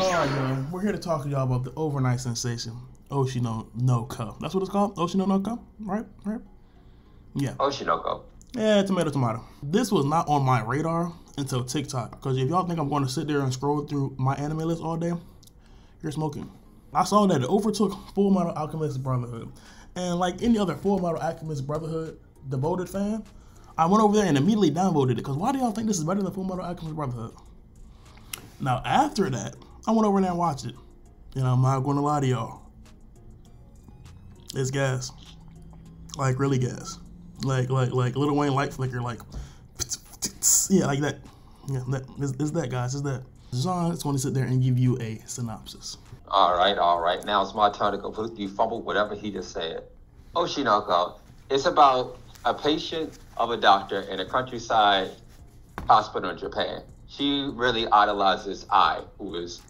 Alright, y'all. We're here to talk to y'all about the overnight sensation, Oshi no Ko. That's what it's called? Oshi no Ko? No co? Right? Right? Yeah. Oshi no Ko. Yeah, tomato, tomato. This was not on my radar until TikTok. Because if y'all think I'm going to sit there and scroll through my anime list all day, you're smoking. I saw that it overtook Fullmetal Alchemist Brotherhood. And like any other Fullmetal Alchemist Brotherhood devoted fan, I went over there and immediately downvoted it. Because why do y'all think this is better than Fullmetal Alchemist Brotherhood? Now, after that, I went over there and watched it. And I'm not going to lie to y'all. It's gas. Like, really gas. Like, like, like Lil Wayne light flicker, like, yeah, like that. Yeah, that, it's, it's that, guys. It's that. John is going to sit there and give you a synopsis. All right, all right. Now it's my turn to completely fumble whatever he just said. Oh, Oshi no Ko. It's about a patient of a doctor in a countryside hospital in Japan. She really idolizes Ai, who is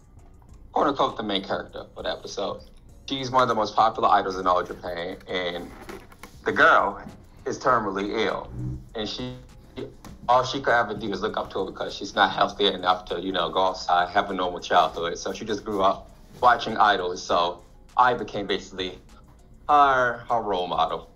quote unquote the main character for the episode. She's one of the most popular idols in all Japan, and the girl is terminally ill, and she all she could ever do is look up to her because she's not healthy enough to, you know, go outside, have a normal childhood. So she just grew up watching idols. So Ai became basically her her role model.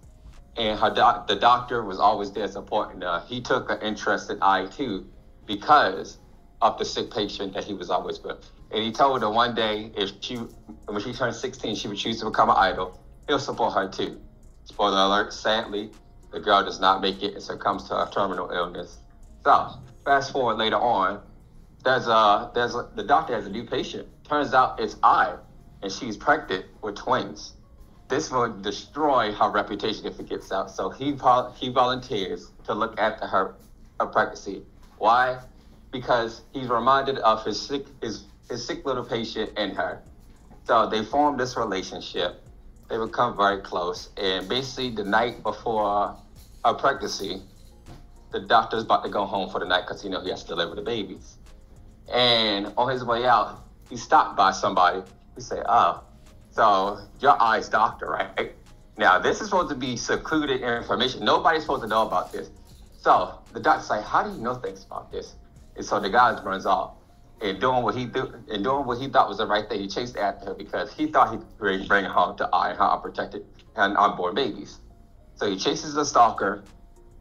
And her doc, the doctor was always there supporting her. He took an interest in Ai too because of the sick patient that he was always with. And he told her one day if she when she turned 16, she would choose to become an idol, he'll support her too. Spoiler alert, sadly, the girl does not make it and succumbs to a terminal illness. So fast forward later on, there's a there's a, the doctor has a new patient. Turns out it's Ai, and she's pregnant with twins. This will destroy her reputation if it gets out. So he he volunteers to look after her, her pregnancy. Why? Because he's reminded of his sick his his sick little patient and her. So they form this relationship. They become very close. And basically, the night before her pregnancy, the doctor's about to go home for the night because you know he has to deliver the babies. And on his way out, he stopped by somebody. He said, "Oh, so your Ai's doctor, right? Now this is supposed to be secluded information. Nobody's supposed to know about this." So the doctor's like, "How do you know things about this?" And so the guy runs off and doing what he do and doing what he thought was the right thing. He chased after her because he thought he could bring, bring her to and her unprotected and unborn babies. So he chases the stalker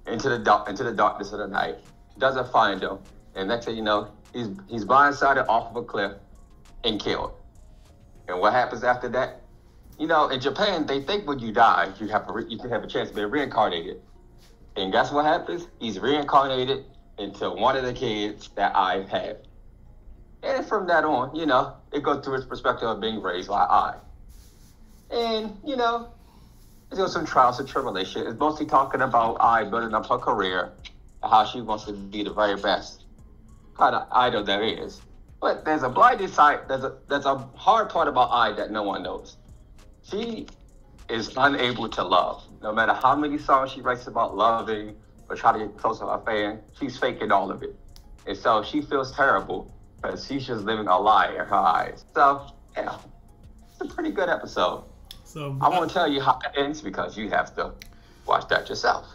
into the dark, into the darkness of the night. Doesn't find him, and next thing you know, he's he's blindsided off of a cliff and killed. And what happens after that? You know, in Japan, they think when you die, you have a you can have a chance to be reincarnated. And guess what happens? He's reincarnated into one of the kids that Ai have. And from that on, you know, it goes through its perspective of being raised by Ai. And, you know, there's some trials and tribulations. It's mostly talking about Ai building up her career, how she wants to be the very best kind of idol there is. But there's a blinded side. There's a there's a hard part about Ai that no one knows. She is unable to love. No matter how many songs she writes about loving or try to get close to her fan, she's faking all of it. And so she feels terrible because she's just living a lie in her eyes. So yeah, it's a pretty good episode. So I won't uh, tell you how it ends because you have to watch that yourself.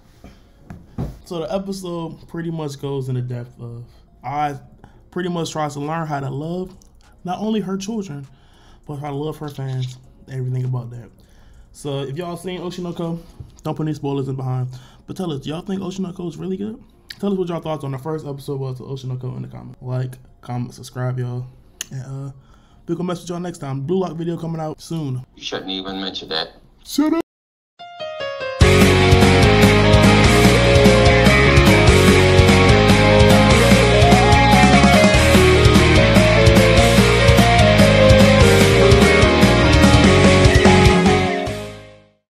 So the episode pretty much goes into depth of Ai pretty much tries to learn how to love not only her children, but how to love her fans, everything about that. So if y'all seen Oshi no Ko, don't put any spoilers in behind. But tell us, do y'all think Oshi no Ko is really good? Tell us what y'all thoughts on the first episode was of Oshi no Ko in the comment. Like, comment, subscribe, y'all. And uh we're gonna mess with y'all next time. Blue Lock video coming out soon. You shouldn't even mention that. Shut up.